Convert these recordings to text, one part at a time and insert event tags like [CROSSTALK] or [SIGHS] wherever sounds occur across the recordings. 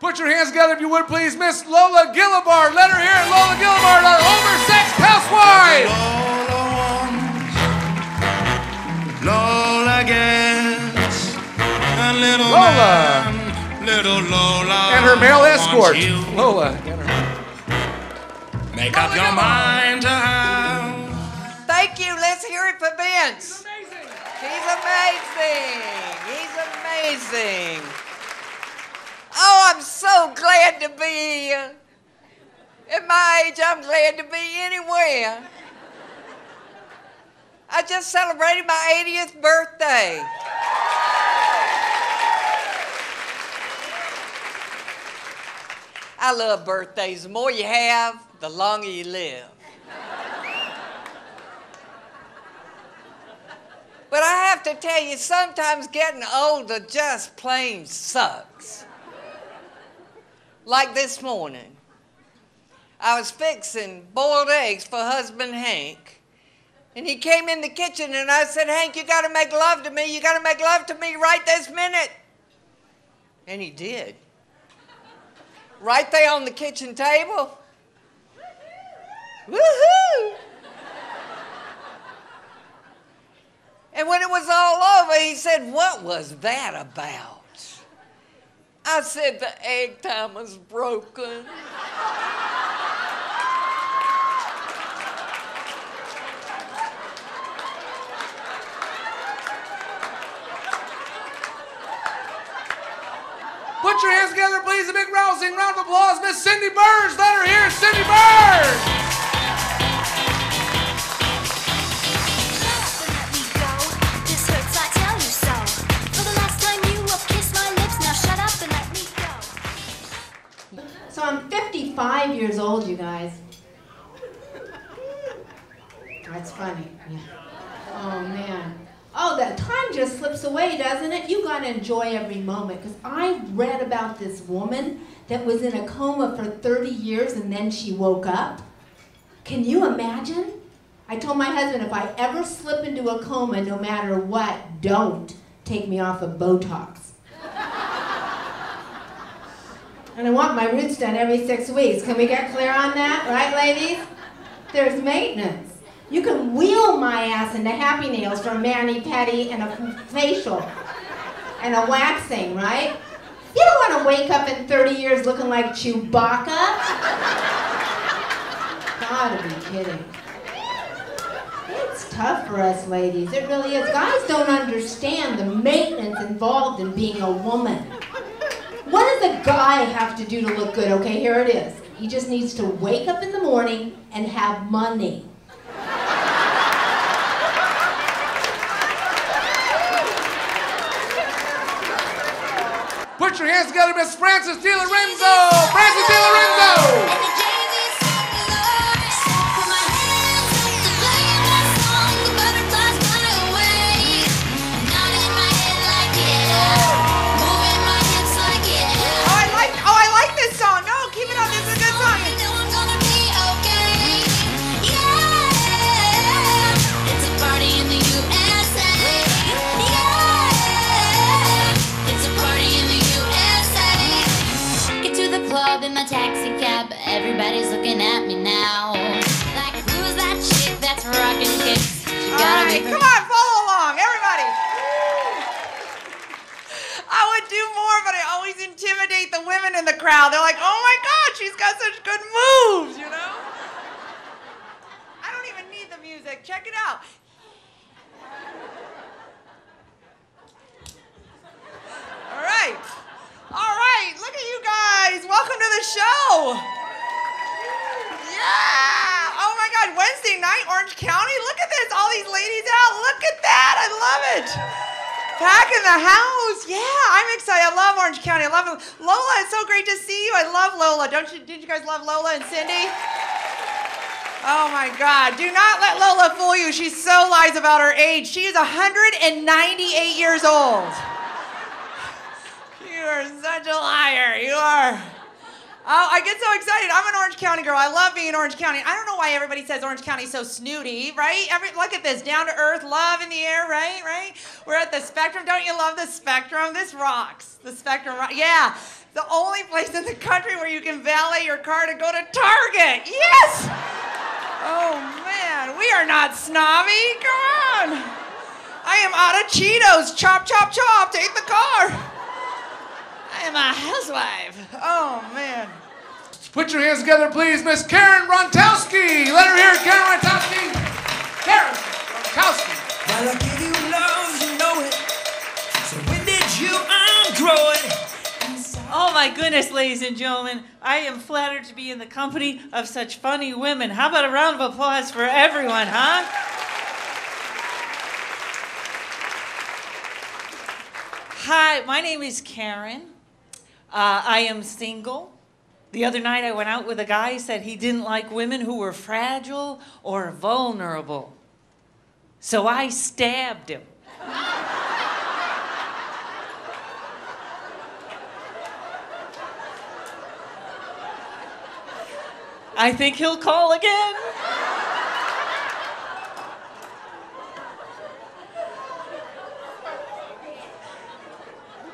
Put your hands together if you would, please. Miss Lola Gillebaard. Let her hear it. Lola Gillebaard, our oversexed housewife. Lola gets a little Lola. man, little Lola. And her male escort. you. Lola. Make up your mind to have. Thank you. Let's hear it for Vince. He's amazing. He's amazing. He's amazing. Oh, I'm so glad to be here. At my age, I'm glad to be anywhere. I just celebrated my 80th birthday. I love birthdays. The more you have, the longer you live. But I have to tell you, sometimes getting older just plain sucks. Like this morning, I was fixing boiled eggs for husband Hank. And he came in the kitchen and I said, Hank, you gotta make love to me. You gotta make love to me right this minute. And he did. Right there on the kitchen table. Woohoo! And when it was all over, he said, What was that about? I said, The egg timer's broken. Put your hands together, please. A big rousing round of applause. Miss Cindy Burns. Let her hear. Cindy Burns. Years old, you guys. That's funny. Yeah. Oh man. Oh, that time just slips away, doesn't it? You gotta enjoy every moment. Because I read about this woman that was in a coma for 30 years and then she woke up. Can you imagine? I told my husband if I ever slip into a coma, no matter what, don't take me off of Botox. And I want my roots done every six weeks. Can we get clear on that, right, ladies? There's maintenance. You can wheel my ass into Happy Nails for a mani pedi and a facial and a waxing, right? You don't want to wake up in 30 years looking like Chewbacca. Gotta be kidding. It's tough for us ladies. It really is. Guys don't understand the maintenance involved in being a woman. What does a guy have to do to look good? Okay, here it is. He just needs to wake up in the morning and have money. Put your hands together, Miss Frances Dilorinzo. Would do more, but I always intimidate the women in the crowd. They're like, "Oh my God, she's got such good moves," you know. I don't even need the music. Check it out. All right. All right. Look at you guys. Welcome to the show. Yeah. Oh my God. Wednesday night, Orange County. Look at this. All these ladies out. Look at that. I love it. Back in the house. Yeah, I'm excited. I love Orange County. I love. Lola, it's so great to see you. I love Lola. Don't you? Did you guys love Lola and Cindy? Oh my God. Do not let Lola fool you. She so lies about her age. She is 198 years old. [SIGHS] You are such a liar. You are. Oh, I get so excited. I'm an Orange County girl. I love being in Orange County. I don't know why everybody says Orange County's so snooty, right? Every, look at this, down to earth, love in the air, right? Right? We're at the Spectrum. Don't you love the Spectrum? This rocks. The Spectrum, yeah. the only place in the country where you can valet your car to go to Target. Yes! Oh man, we are not snobby. Come on. I am out of Cheetos. Chop, chop, chop. Take the car. I am a housewife. Oh man. Put your hands together, please, Miss Karen Rontowski. Let her hear it, Karen Rontowski. Karen Rontowski. While I give you love, you know it. So when did you ungrow it? Oh my goodness, ladies and gentlemen, I am flattered to be in the company of such funny women. How about a round of applause for everyone, huh? Hi, my name is Karen. Uh, I am single. The other night I went out with a guy said he didn't like women who were fragile or vulnerable. So I stabbed him. I think he'll call again.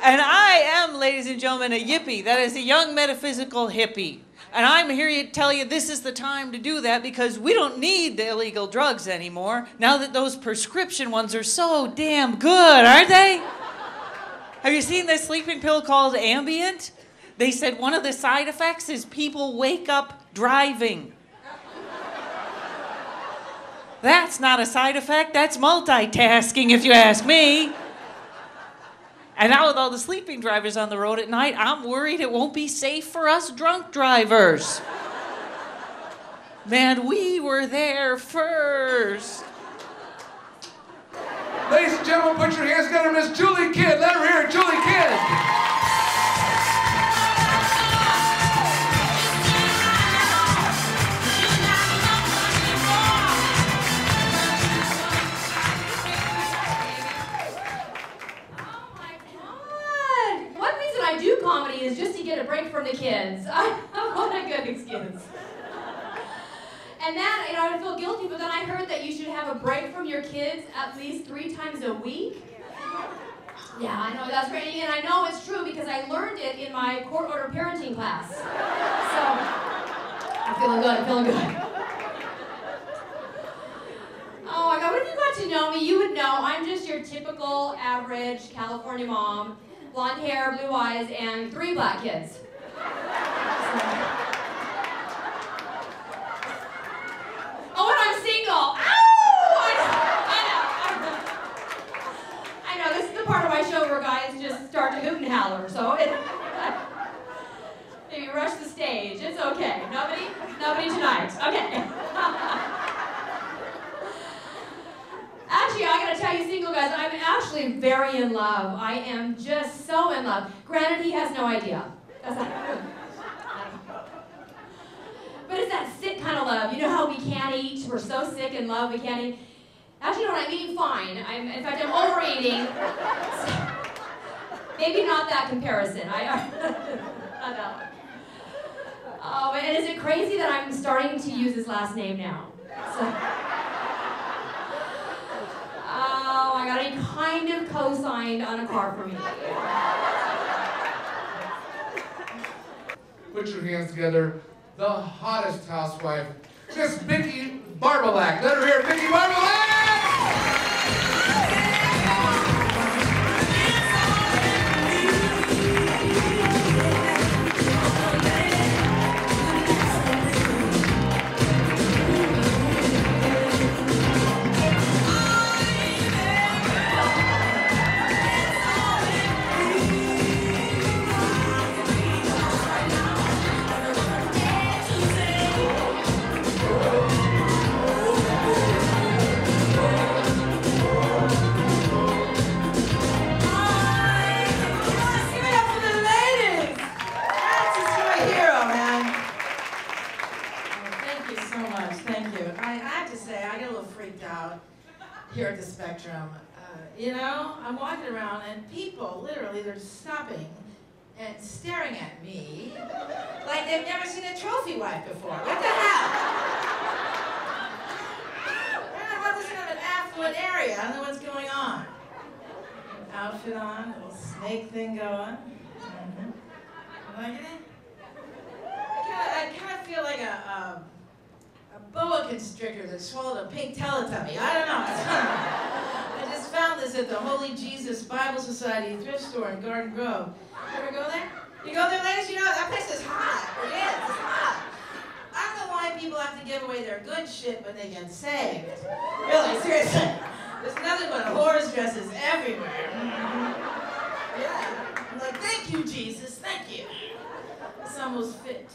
And I am, ladies and gentlemen, a yippie. That is a young metaphysical hippie. And I'm here to tell you this is the time to do that because we don't need the illegal drugs anymore now that those prescription ones are so damn good, aren't they? Have you seen this sleeping pill called Ambien? They said one of the side effects is people wake up driving. That's not a side effect, that's multitasking, if you ask me. And now, with all the sleeping drivers on the road at night, I'm worried it won't be safe for us drunk drivers. Man, we were there first. Ladies and gentlemen, put your hands together, Miss Julie Kidd. Let her hear it, Julie Kidd. And then, you know, I would feel guilty, but then I heard that you should have a break from your kids at least three times a week. Yeah, I know that's great, and I know it's true because I learned it in my court order parenting class. So, I'm feeling good, I'm feeling good. Oh my god, what if you got to know me? You would know I'm just your typical average California mom. Blonde hair, blue eyes, and three black kids. Oh, and I'm single. Ow! I know, I know. I know, this is the part of my show where guys just start to hoot and holler, so it, maybe rush the stage. It's okay. Nobody? Nobody tonight. Okay. Actually, I gotta tell you, single guys, I'm actually very in love. I am just so in love. Granted, he has no idea. That's not- but it's that sick kind of love. You know how we can't eat? We're so sick in love we can't eat. Actually, no, I'm eating fine. I'm, in fact, I'm overeating. [LAUGHS] Maybe not that comparison. I, not that one. Oh, and is it crazy that I'm starting to use his last name now? So, Oh my god, he kind of co-signed on a car for me. Put your hands together. The hottest housewife, Miss Vicki Barbolak. Let her hear it, Vicki Barbolak. Know, I'm walking around and people literally they're stopping and staring at me like they've never seen a trophy wife before. What the hell? We're not an affluent area. I don't know what's going on. Outfit on, little snake thing going. Mhm. like it? I I kinda feel like a, um, a boa constrictor that swallowed a pink Teletubby. I don't know. [LAUGHS] Found this at the Holy Jesus Bible Society thrift store in Garden Grove. You ever go there? You go there, ladies? You know, that place is hot. It is. It's hot. I don't know why people have to give away their good shit when they get saved. Really, seriously. There's nothing but whores dresses everywhere. Mm-hmm. Yeah. I'm like, thank you, Jesus. Thank you. It's almost fit.